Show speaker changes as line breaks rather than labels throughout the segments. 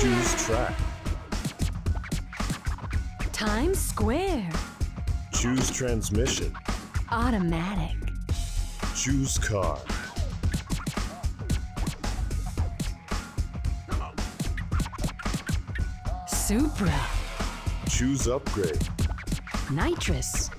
Choose track.
Times Square.
Choose transmission.
Automatic.
Choose car.
Supra.
Choose upgrade.
Nitrous.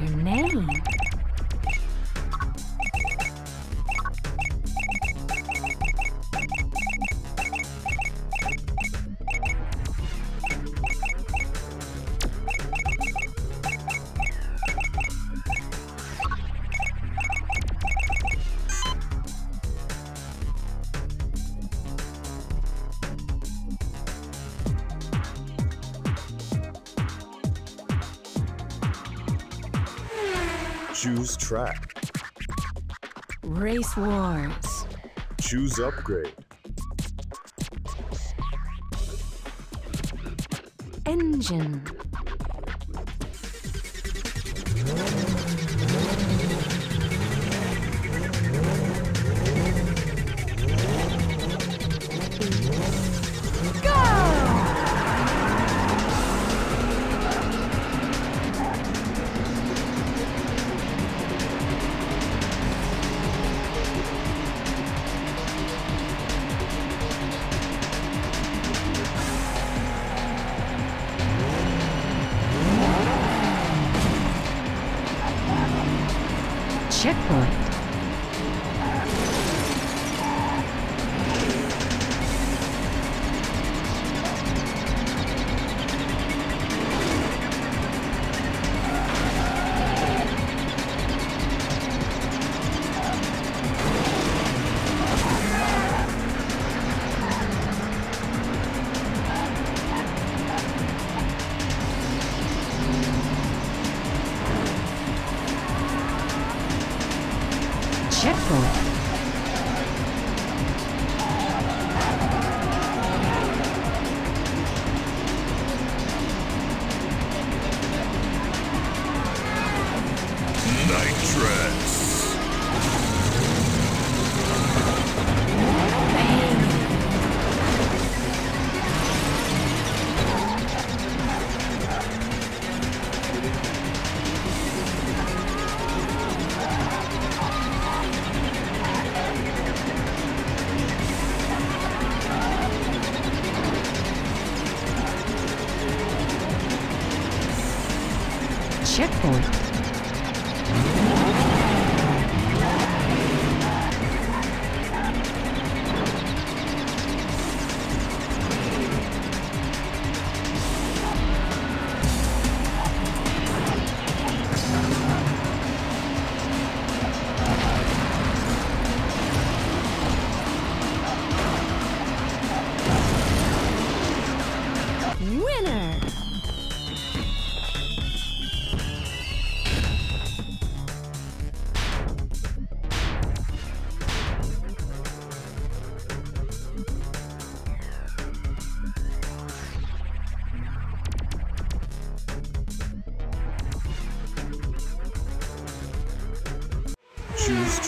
맛있네.
Choose track.
Race Wars.
Choose upgrade.
Engine. Checkpoint.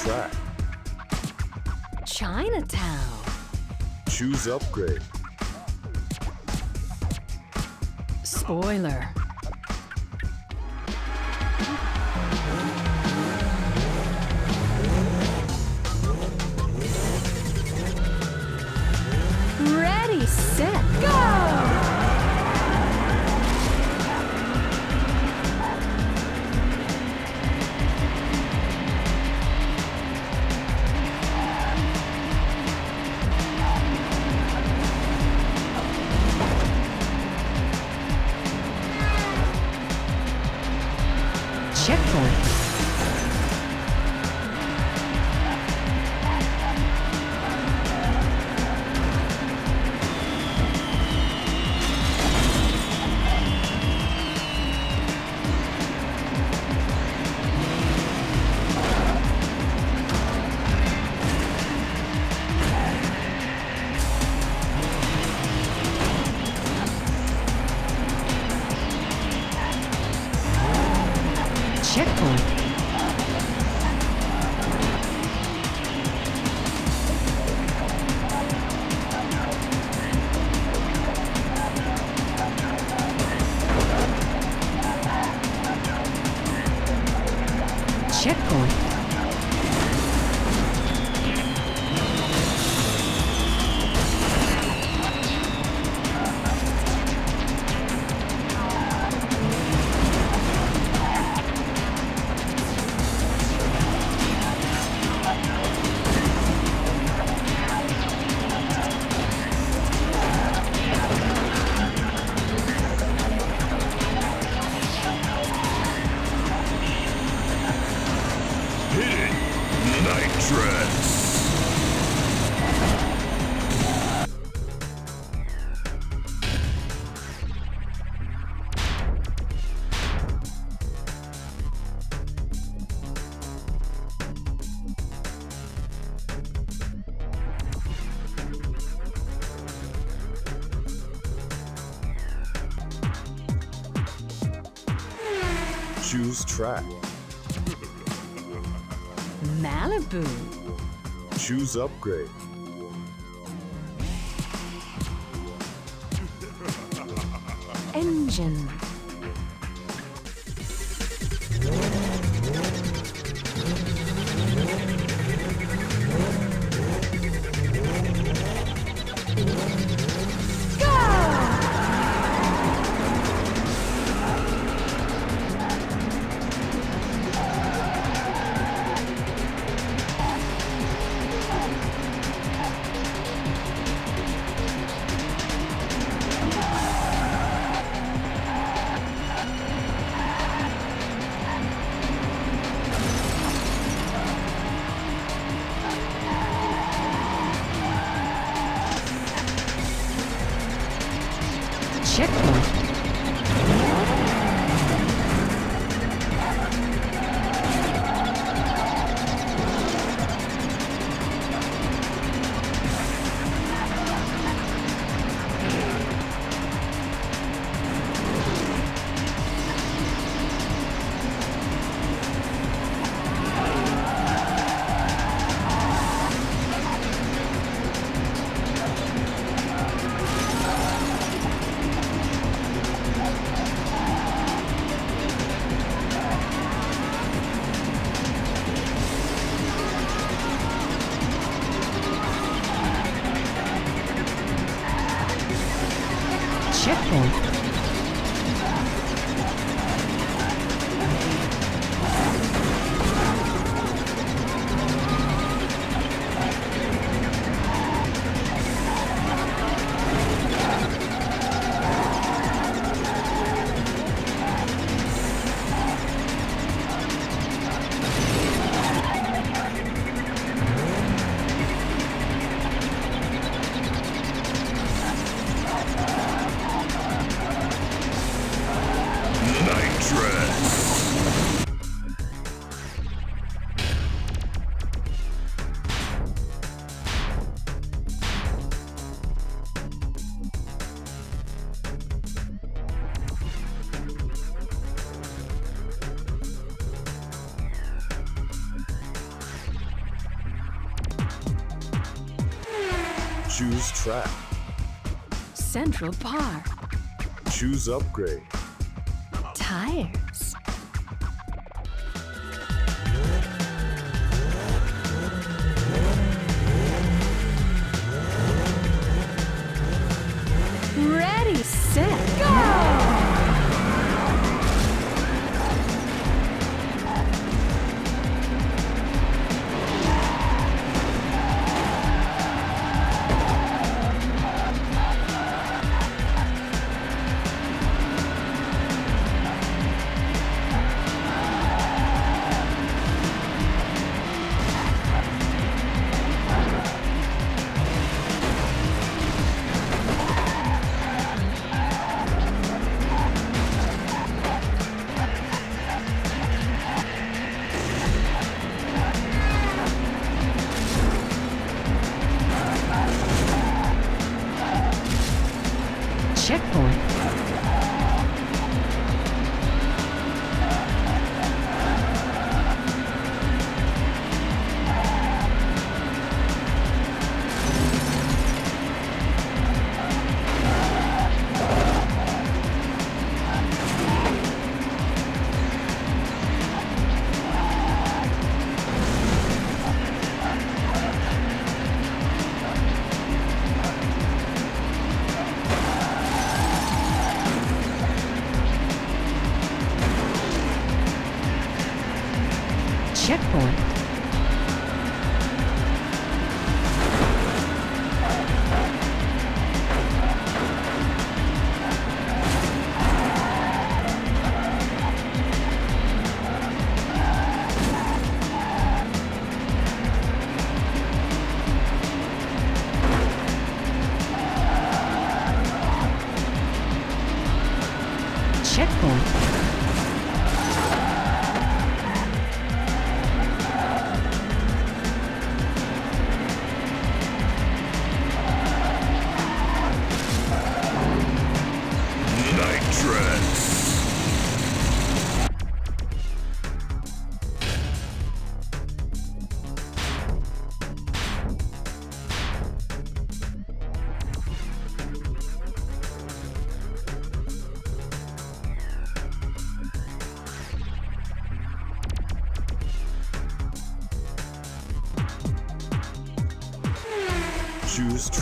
Track.
Chinatown.
Choose upgrade.
Spoiler. Ready, set, go!
Choose upgrade.
Central Park.
Choose upgrade.
Tires.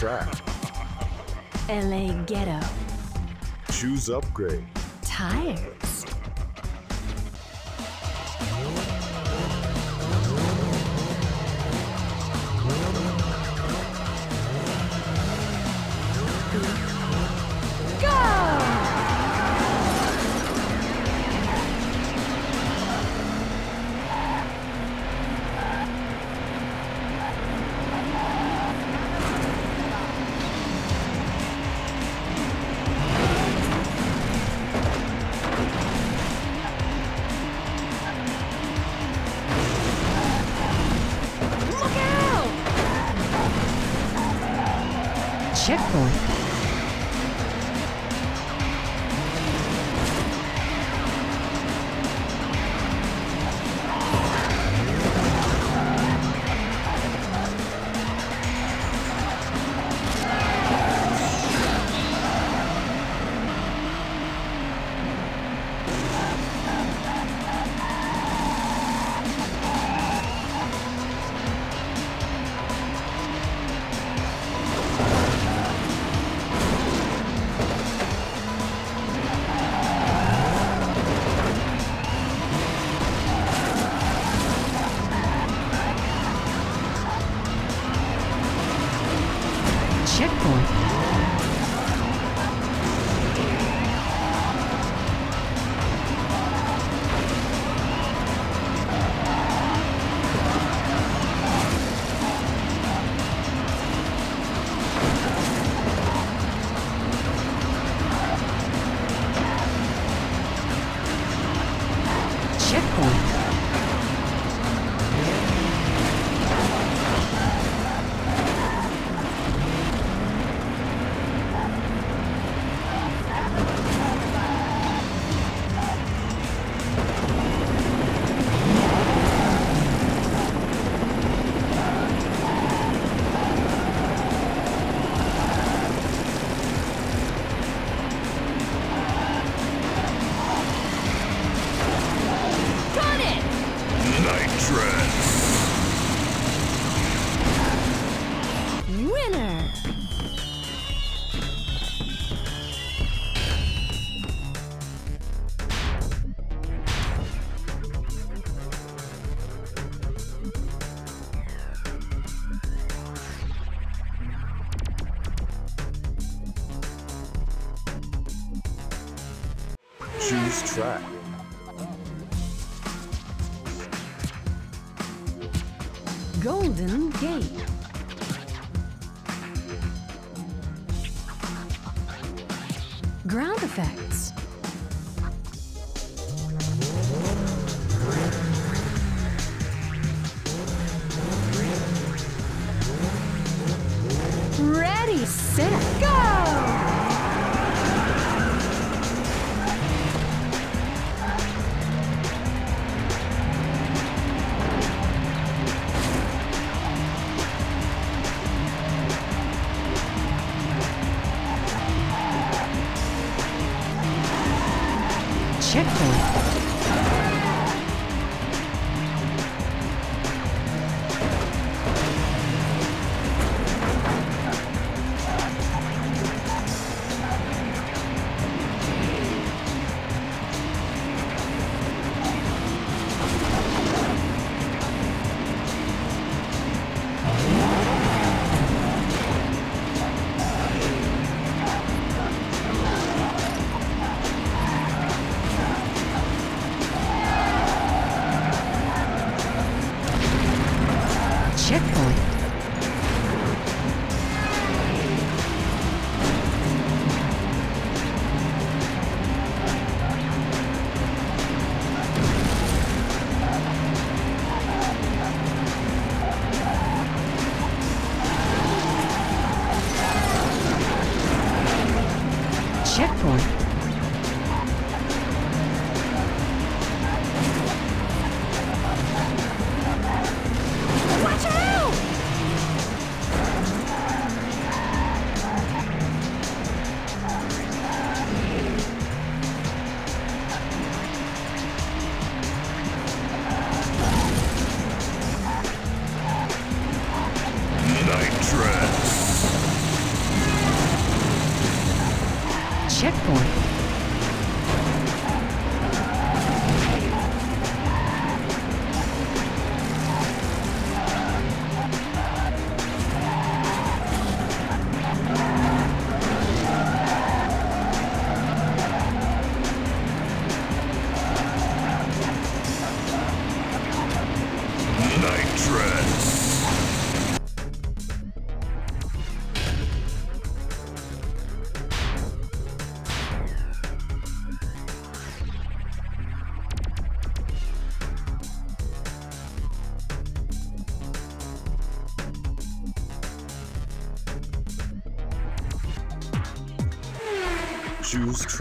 Track.
LA Ghetto.
Choose upgrade.
Tires. Checkpoint.
Night Trends.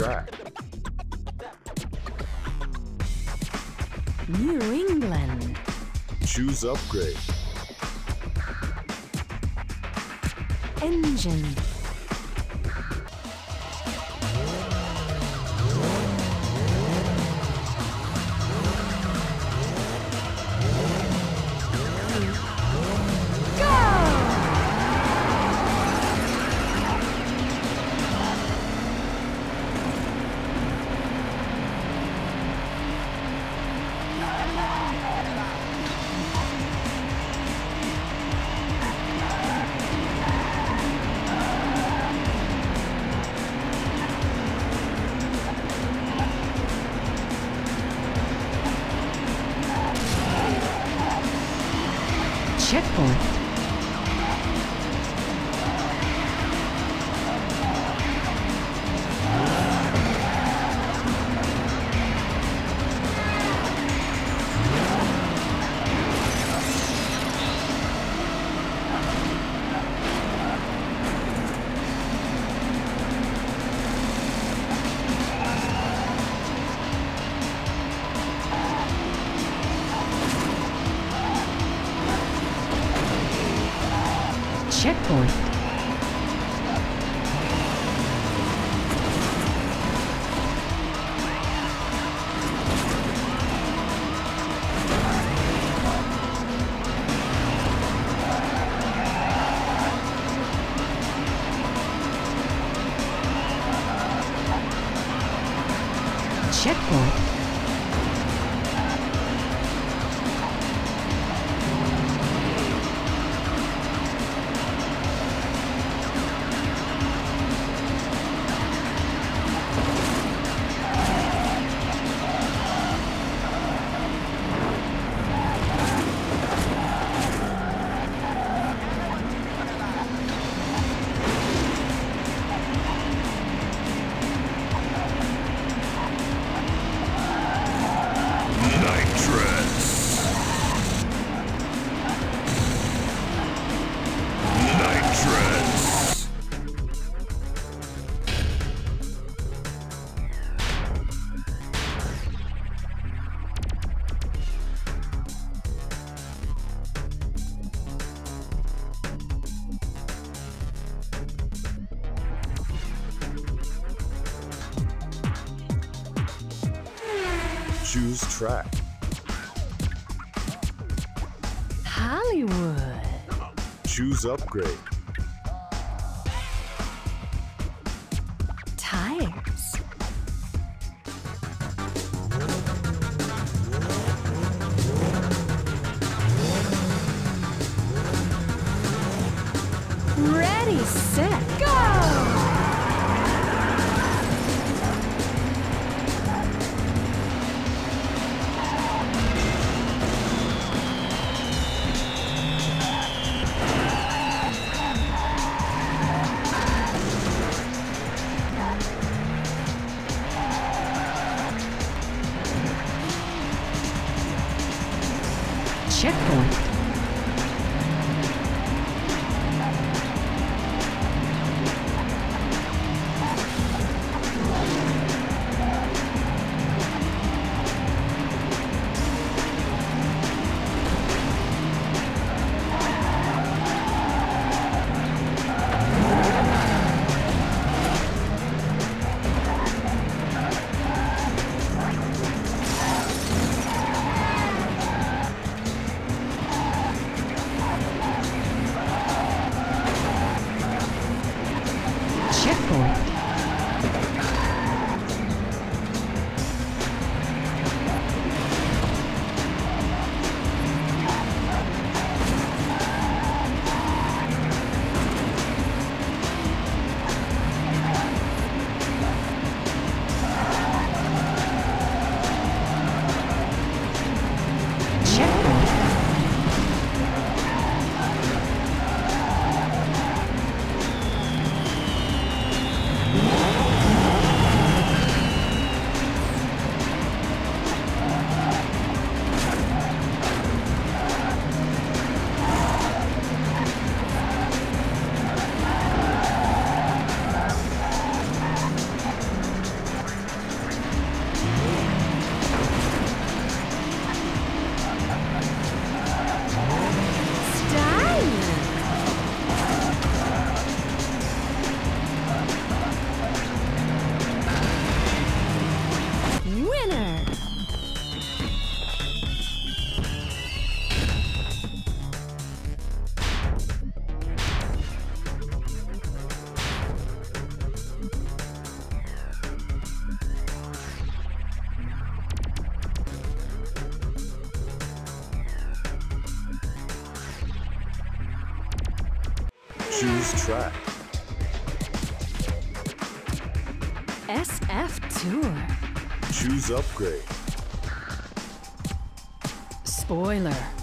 Track.
New England.
Choose upgrade.
Engine.
Track.
Hollywood.
Choose upgrade.
Tires. Ready, set,
Choose upgrade.
Spoiler.